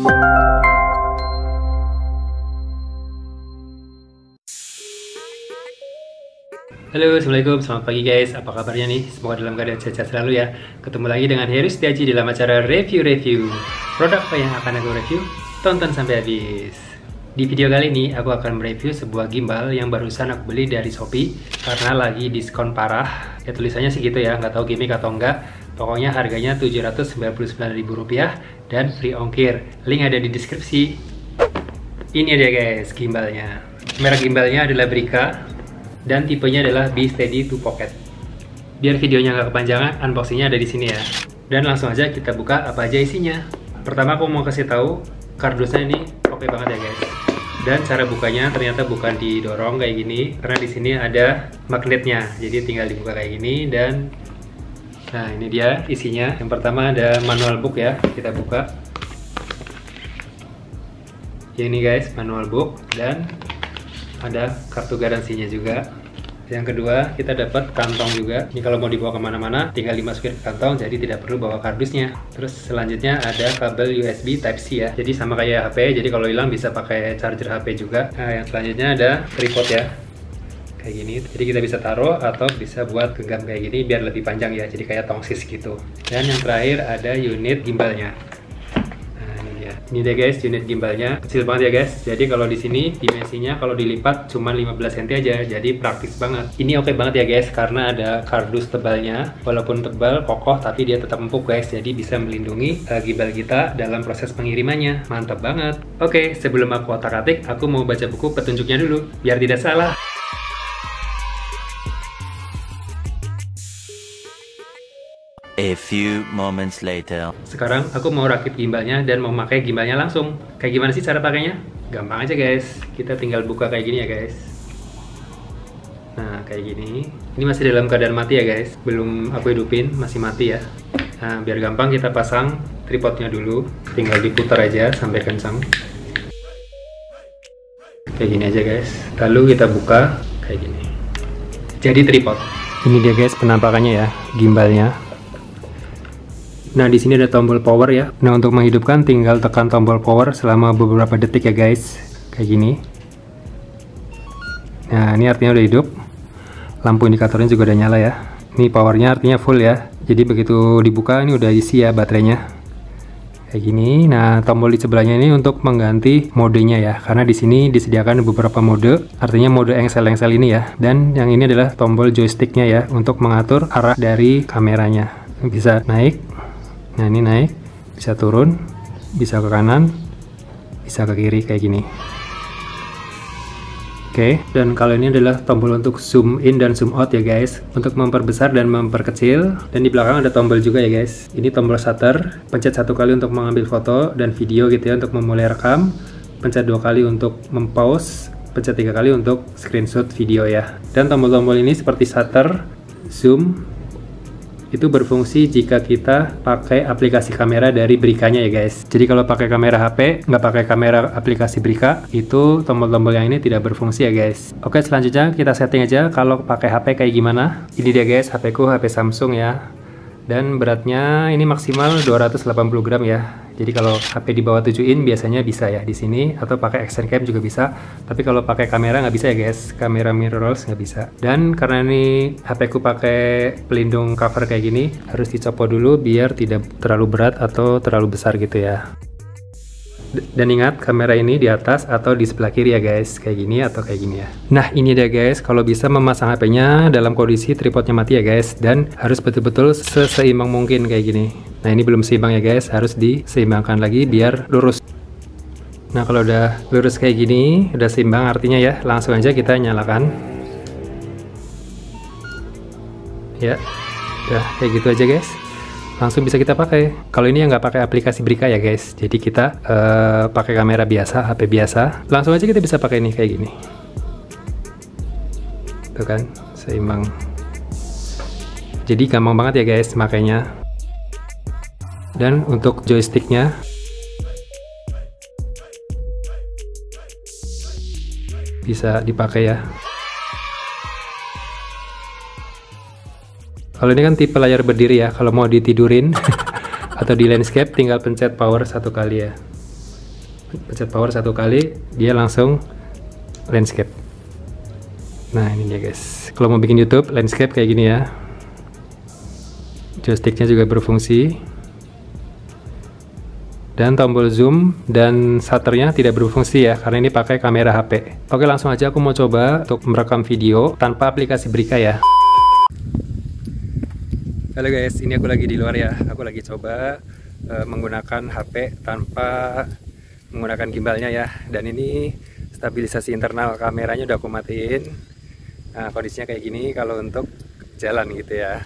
Halo, Assalamualaikum, selamat pagi guys. Apa kabarnya nih? Semoga dalam keadaan sehat selalu ya. Ketemu lagi dengan Heru Setiaji dalam acara review-review. Produk apa yang akan aku review? Tonton sampai habis. Di video kali ini, aku akan mereview sebuah gimbal yang barusan aku beli dari Shopee Karena lagi diskon parah. Ya tulisannya sih gitu ya, nggak tahu gimmick atau enggak Pokoknya harganya Rp799.000 dan free ongkir Link ada di deskripsi Ini dia guys, gimbalnya Merek gimbalnya adalah Brika dan tipenya adalah B Steady 2 Pocket. Biar videonya nggak kepanjangan, unboxingnya ada di sini ya. Dan langsung aja kita buka apa aja isinya. Pertama aku mau kasih tahu kardusnya ini oke okay banget ya guys. Dan cara bukanya ternyata bukan didorong kayak gini, karena di sini ada magnetnya. Jadi tinggal dibuka kayak gini dan nah ini dia isinya. Yang pertama ada manual book ya, kita buka. Ini guys manual book. Dan ada kartu garansinya juga. Yang kedua kita dapat kantong juga. Ini kalau mau dibawa ke mana-mana tinggal dimasukin ke kantong jadi tidak perlu bawa kardusnya. Terus selanjutnya ada kabel USB Type C ya. Jadi sama kayak HP jadi kalau hilang bisa pakai charger HP juga. Nah yang selanjutnya ada tripod ya kayak gini jadi kita bisa taruh atau bisa buat genggam kayak gini biar lebih panjang ya jadi kayak tongsis gitu dan yang terakhir ada unit gimbalnya ini deh guys unit gimbalnya kecil banget ya guys. Jadi kalau di sini dimensinya kalau dilipat cuma 15 cm aja. Jadi praktis banget. Ini oke okay banget ya guys karena ada kardus tebalnya. Walaupun tebal kokoh tapi dia tetap empuk guys. Jadi bisa melindungi uh, gimbal kita dalam proses pengirimannya. Mantap banget. Oke, okay, sebelum aku otak-atik, aku mau baca buku petunjuknya dulu biar tidak salah. A few moments later. Sekarang aku mau rakit gimbalnya dan mau pakai gimbalnya langsung. Kayak gimana sih cara pakainya? Gampang aja guys. Kita tinggal buka kayak gini ya guys. Nah kayak gini. Ini masih dalam keadaan mati ya guys. Belum aku hidupin, masih mati ya. Nah biar gampang kita pasang tripodnya dulu. Tinggal diputar aja sampai kencang. Kayak gini aja guys. Lalu kita buka kayak gini. Jadi tripod. Ini dia guys penampakannya ya, gimbalnya. Nah, di sini ada tombol power ya. Nah, untuk menghidupkan tinggal tekan tombol power selama beberapa detik ya, guys. Kayak gini. Nah, ini artinya udah hidup. Lampu indikatornya juga udah nyala ya. Ini powernya artinya full ya. Jadi begitu dibuka ini udah isi ya baterainya. Kayak gini. Nah, tombol di sebelahnya ini untuk mengganti modenya ya. Karena di sini disediakan beberapa mode, artinya mode engsel-engsel ini ya. Dan yang ini adalah tombol joysticknya ya untuk mengatur arah dari kameranya. Bisa naik, nah ini naik bisa turun bisa ke kanan bisa ke kiri kayak gini. Oke, okay, dan kalau ini adalah tombol untuk zoom in dan zoom out ya guys. Untuk memperbesar dan memperkecil Dan di belakang ada tombol juga ya guys. Ini tombol shutter Pencet satu kali untuk mengambil foto dan video gitu ya Untuk memulai rekam. Pencet dua kali untuk mempause Pencet tiga kali untuk screenshot video ya. Dan tombol-tombol ini seperti shutter, zoom, itu berfungsi jika kita pakai aplikasi kamera dari Brikanya ya guys. Jadi kalau pakai kamera HP, nggak pakai kamera aplikasi Brika, itu tombol-tombol yang ini tidak berfungsi ya guys. Oke selanjutnya kita setting aja kalau pakai HP kayak gimana. Ini dia guys, HP ku HP Samsung ya. Dan beratnya ini maksimal 280 gram ya jadi kalau HP di bawah 7 in biasanya bisa ya di sini atau pakai action cam juga bisa. Tapi kalau pakai kamera nggak bisa ya guys, kamera mirrorless nggak bisa. Dan karena ini HP ku pakai pelindung cover kayak gini, harus dicopot dulu biar tidak terlalu berat atau terlalu besar gitu ya. Dan ingat kamera ini di atas atau di sebelah kiri ya guys, kayak gini atau kayak gini ya. Nah ini dia guys, kalau bisa memasang HP-nya dalam kondisi tripodnya mati ya guys, dan harus betul-betul seseimbang mungkin kayak gini. Nah ini belum seimbang ya guys, harus diseimbangkan lagi biar lurus. Nah kalau udah lurus kayak gini, udah seimbang artinya ya, langsung aja kita nyalakan. Ya, udah kayak gitu aja guys langsung bisa kita pakai. Kalau ini yang nggak pakai aplikasi Brika ya guys, jadi kita uh, pakai kamera biasa, HP biasa, langsung aja kita bisa pakai ini kayak gini. Tuh kan, seimbang. Jadi gampang banget ya guys makanya. Dan untuk joysticknya, bisa dipakai ya. Kalau ini kan tipe layar berdiri ya, kalau mau ditidurin atau di landscape tinggal pencet power satu kali ya. pencet power satu kali dia langsung landscape. Nah ini dia guys. Kalau mau bikin YouTube landscape kayak gini ya. Joysticknya juga berfungsi dan tombol zoom dan shutternya tidak berfungsi ya karena ini pakai kamera HP oke langsung aja aku mau coba untuk merekam video tanpa aplikasi Brika ya. Halo guys ini aku lagi di luar ya. Aku lagi coba uh, menggunakan HP tanpa menggunakan gimbalnya ya. Dan ini stabilisasi internal kameranya udah aku matiin. Nah kondisinya kayak gini kalau untuk jalan gitu ya.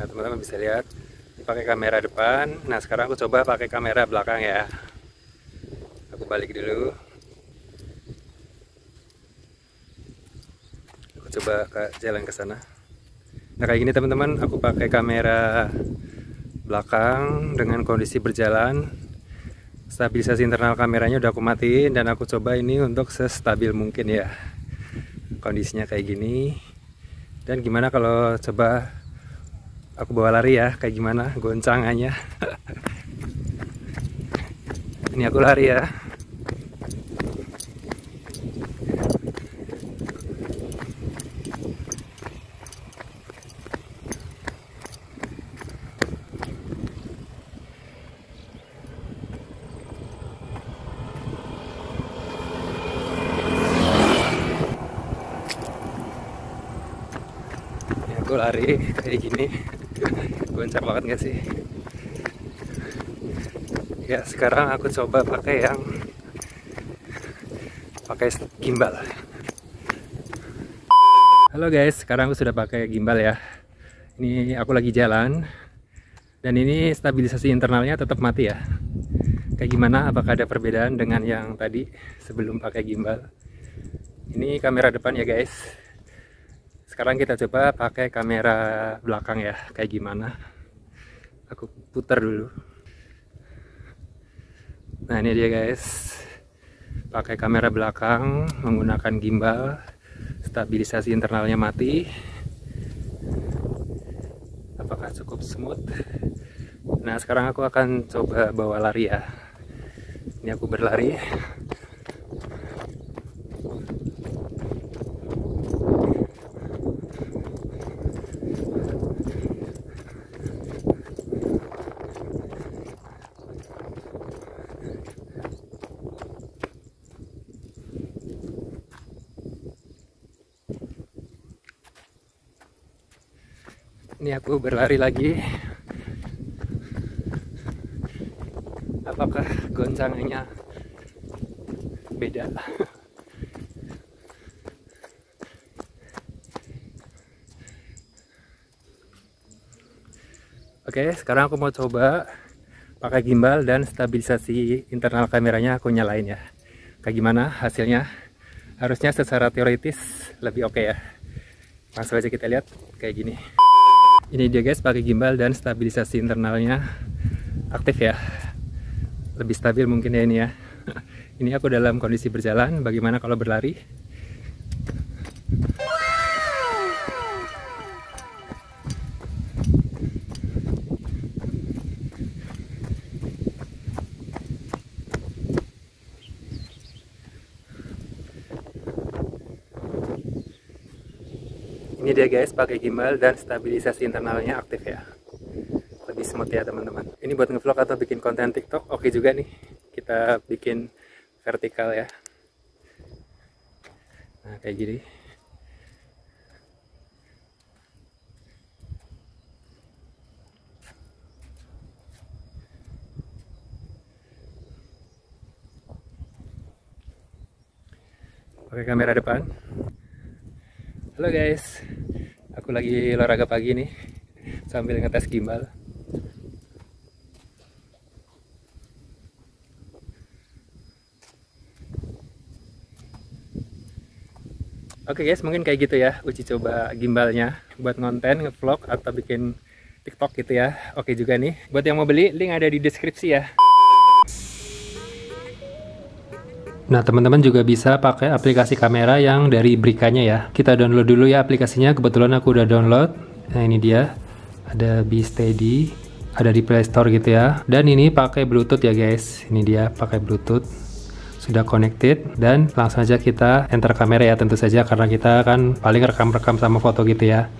Nah teman-teman bisa lihat pakai kamera depan. Nah sekarang aku coba pakai kamera belakang ya. Aku balik dulu. Aku coba ke jalan ke sana. Nah kayak gini teman-teman. Aku pakai kamera belakang dengan kondisi berjalan. Stabilisasi internal kameranya udah aku matiin dan aku coba ini untuk sestabil mungkin ya. Kondisinya kayak gini. Dan gimana kalau coba aku bawa lari ya kayak gimana? Goncangannya ini aku lari ya. Aku lari kayak gini goncang banget gak sih? Ya sekarang aku coba pakai yang pakai gimbal. Halo guys sekarang aku sudah pakai gimbal ya. Ini aku lagi jalan dan ini stabilisasi internalnya tetap mati ya. Kayak gimana? Apakah ada perbedaan dengan yang tadi sebelum pakai gimbal? Ini kamera depan ya guys sekarang kita coba pakai kamera belakang ya kayak gimana? Aku putar dulu. Nah ini dia guys. Pakai kamera belakang menggunakan gimbal stabilisasi internalnya mati. Apakah cukup smooth? Nah sekarang aku akan coba bawa lari ya. Ini aku berlari ini aku berlari lagi. Apakah goncangannya beda? Oke sekarang aku mau coba pakai gimbal dan stabilisasi internal kameranya aku nyalain ya. Kayak gimana hasilnya? Harusnya secara teoritis lebih oke okay ya. Langsung aja kita lihat kayak gini ini dia guys pakai gimbal dan stabilisasi internalnya. Aktif ya. Lebih stabil mungkin ya ini ya. Ini aku dalam kondisi berjalan bagaimana kalau berlari ini dia guys pakai gimbal dan stabilisasi internalnya aktif ya. Lebih smooth ya teman-teman. Ini buat ngevlog atau bikin konten tiktok? Oke juga nih kita bikin vertikal ya. Nah kayak gini. Pakai kamera depan. Halo guys, lagi olahraga pagi nih sambil ngetes gimbal. Oke guys, mungkin kayak gitu ya uji coba gimbalnya buat ngonten, ngevlog atau bikin TikTok gitu ya. Oke juga nih. Buat yang mau beli, link ada di deskripsi ya. Nah, teman-teman juga bisa pakai aplikasi kamera yang dari Brikanya ya. Kita download dulu ya aplikasinya. Kebetulan aku udah download. Nah, ini dia. Ada Be Steady. ada di Play Store gitu ya. Dan ini pakai Bluetooth ya guys. Ini dia pakai Bluetooth. Sudah connected dan langsung aja kita enter kamera ya tentu saja karena kita kan paling rekam-rekam sama foto gitu ya.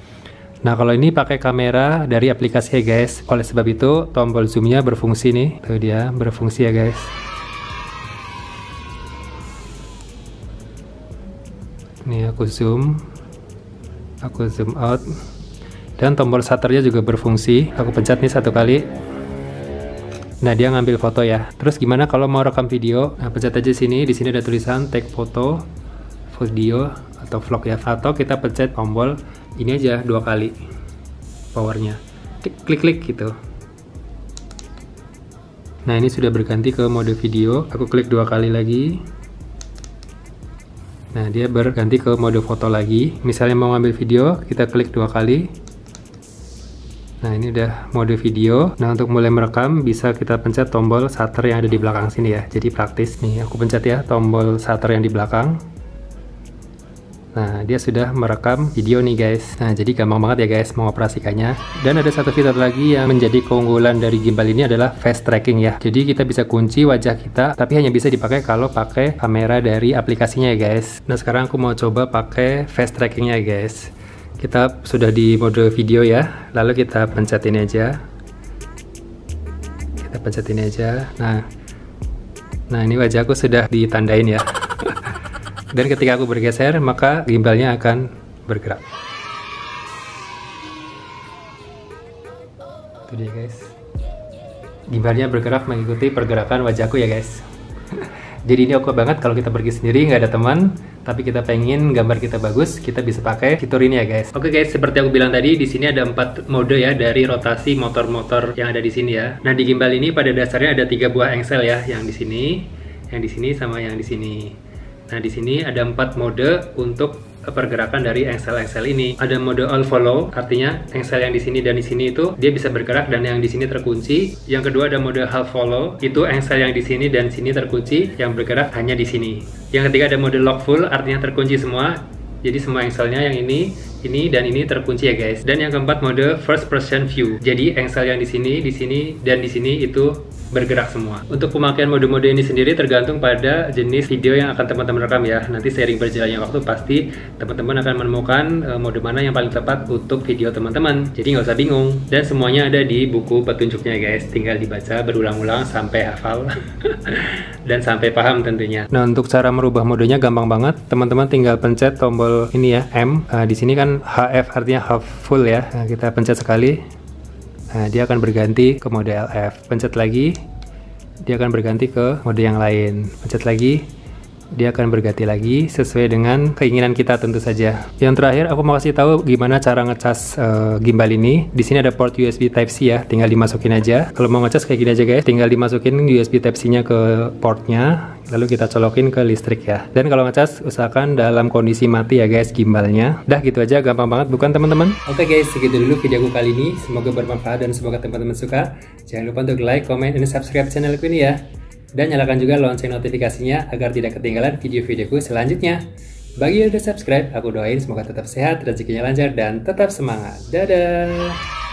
Nah kalau ini pakai kamera dari aplikasi ya guys. Oleh sebab itu tombol zoomnya berfungsi nih. Tuh dia berfungsi ya guys. Ini aku zoom. Aku zoom out. Dan tombol shutternya juga berfungsi. Aku pencet nih satu kali. Nah dia ngambil foto ya. Terus gimana kalau mau rekam video? Nah pencet aja sini. Di sini ada tulisan take foto video atau vlog ya. Atau kita pencet tombol ini aja dua kali powernya. Klik klik gitu. Nah ini sudah berganti ke mode video. Aku klik dua kali lagi Nah, dia berganti ke mode foto lagi. Misalnya mau ngambil video, kita klik dua kali. Nah ini udah mode video. Nah untuk mulai merekam bisa kita pencet tombol shutter yang ada di belakang sini ya. Jadi praktis nih aku pencet ya tombol shutter yang di belakang. Nah dia sudah merekam video nih guys. Nah jadi gampang banget ya guys mengoperasikannya. Dan ada satu fitur lagi yang menjadi keunggulan dari gimbal ini adalah face tracking ya. Jadi kita bisa kunci wajah kita tapi hanya bisa dipakai kalau pakai kamera dari aplikasinya ya guys. Nah sekarang aku mau coba pakai face trackingnya ya guys kita sudah di mode video ya lalu kita pencet ini aja kita pencet ini aja nah nah ini wajahku sudah ditandain ya dan ketika aku bergeser maka gimbalnya akan bergerak itu dia guys gimbalnya bergerak mengikuti pergerakan wajahku ya guys jadi ini oke banget kalau kita pergi sendiri nggak ada teman tapi kita pengen gambar kita bagus, kita bisa pakai fitur ini ya guys. Oke guys, seperti aku bilang tadi, di sini ada empat mode ya dari rotasi motor-motor yang ada di sini ya. Nah di gimbal ini pada dasarnya ada tiga buah engsel ya, yang di sini, yang di sini sama yang di sini. Nah di sini ada empat mode untuk pergerakan dari engsel-engsel ini. Ada mode all follow, artinya engsel yang di sini dan di sini itu dia bisa bergerak dan yang di sini terkunci. Yang kedua ada mode half follow, itu engsel yang di sini dan sini terkunci, yang bergerak hanya di sini. Yang ketiga ada mode lock full, artinya terkunci semua. Jadi semua engselnya yang ini, ini dan ini terkunci ya guys. Dan yang keempat mode first person view. Jadi engsel yang di sini, di sini dan di sini itu bergerak semua. Untuk pemakaian mode-mode ini sendiri tergantung pada jenis video yang akan teman-teman rekam ya. Nanti sering berjalannya waktu pasti teman-teman akan menemukan uh, mode mana yang paling tepat untuk video teman-teman. Jadi nggak usah bingung. Dan semuanya ada di buku petunjuknya guys. Tinggal dibaca berulang-ulang sampai hafal dan sampai paham tentunya. Nah untuk cara merubah modenya gampang banget. Teman-teman tinggal pencet tombol ini ya M. Uh, di sini kan HF artinya half full ya. Nah, kita pencet sekali Nah, dia akan berganti ke mode LF. Pencet lagi, dia akan berganti ke mode yang lain. Pencet lagi, dia akan berganti lagi sesuai dengan keinginan kita tentu saja. Yang terakhir aku mau kasih tahu gimana cara ngecas uh, gimbal ini. Di sini ada port USB Type C ya, tinggal dimasukin aja. Kalau mau ngecas kayak gini aja guys, tinggal dimasukin USB Type C-nya ke portnya, lalu kita colokin ke listrik ya. Dan kalau ngecas usahakan dalam kondisi mati ya guys gimbalnya. Dah gitu aja, gampang banget bukan teman-teman? Oke okay guys, segitu dulu videoku kali ini. Semoga bermanfaat dan semoga teman-teman suka. Jangan lupa untuk like, comment, dan subscribe channelku ini ya. Dan nyalakan juga lonceng notifikasinya agar tidak ketinggalan video-videoku selanjutnya. Bagi yang sudah subscribe, aku doain semoga tetap sehat, rezekinya lancar, dan tetap semangat. Dadah!